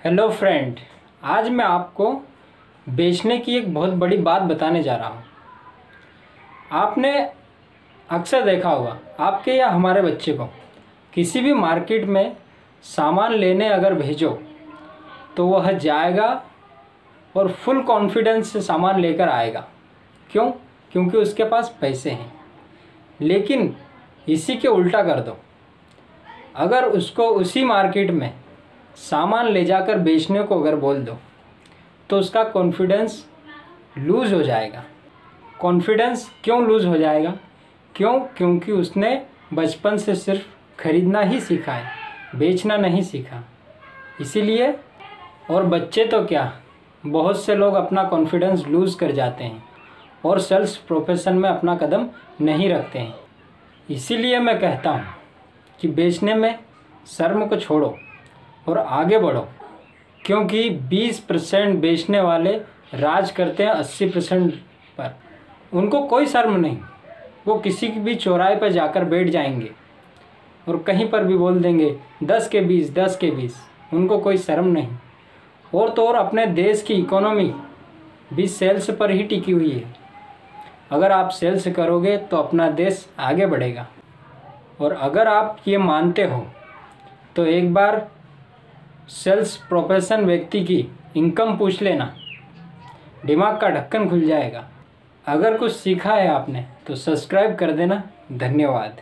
Hello friend आज मैं आपको बेचने की एक बहुत बड़ी बात बताने जा रहा हूँ। आपने अक्सर देखा होगा, आपके या हमारे बच्चे को, किसी भी मार्केट में सामान लेने अगर भेजो तो वह जाएगा और फुल कॉन्फिडेंस से सामान लेकर आएगा। क्यों? क्योंकि उसके पास पैसे हैं। लेकिन इसी के उल्टा कर दो। अगर उसको उसी मार्केट में सामान ले जाकर बेचने को अगर बोल दो तो उसका कॉन्फिडेंस लूज़ हो जाएगा। कॉन्फिडेंस क्यों लूज़ हो जाएगा? क्यों? क्योंकि उसने बचपन से सिर्फ़ खरीदना ही सीखा है, बेचना नहीं सीखा। इसीलिए, और बच्चे तो क्या? बहुत से लोग अपना कॉन्फिडेंस लूज़ कर जाते हैं, और सेल्स प्रोफेशन में अपना कदम नहीं रखते हैं। इसीलिए मैं कहता हूँ कि बेचने में शर्म को छोड़ो। और आगे बढ़ो। क्योंकि 20 परसेंट बेचने वाले राज करते हैं 80 परसेंट पर। उनको कोई शर्म नहीं। वो किसी भी चौराहे पर जाकर बैठ जाएँगे और कहीं पर भी बोल देंगे, दस के बीस, दस के बीस। उनको कोई शर्म नहीं। और तो और अपने देश की इकोनॉमी भी सेल्स पर ही टिकी हुई है। अगर आप सेल्स करोगे तो अपना देश आगे बढ़ेगा। और अगर आप ये मानते हो तो एक बार सेल्स प्रोफेशन व्यक्ति की इनकम पूछ लेना। दिमाग का ढक्कन खुल जाएगा। अगर कुछ सीखा है आपने तो सब्सक्राइब कर देना। धन्यवाद।